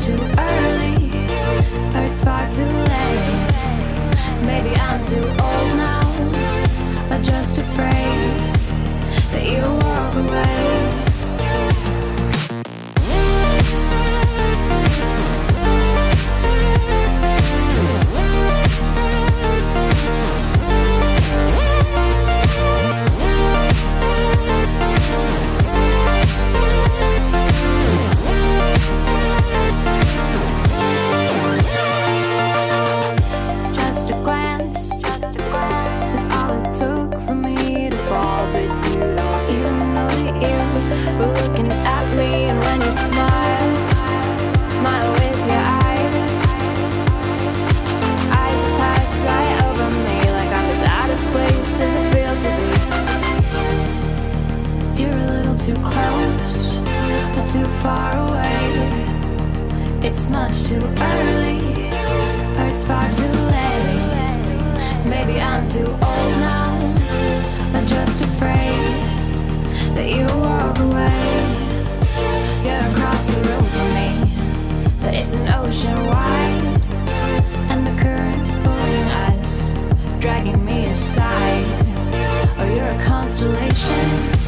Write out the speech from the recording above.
to us. Far away. It's much too early, or it's far too late. Maybe I'm too old now. I'm just afraid that you'll walk away. You're across the room from me, but it's an ocean wide, and the current's pulling us, dragging me aside. Or you're a constellation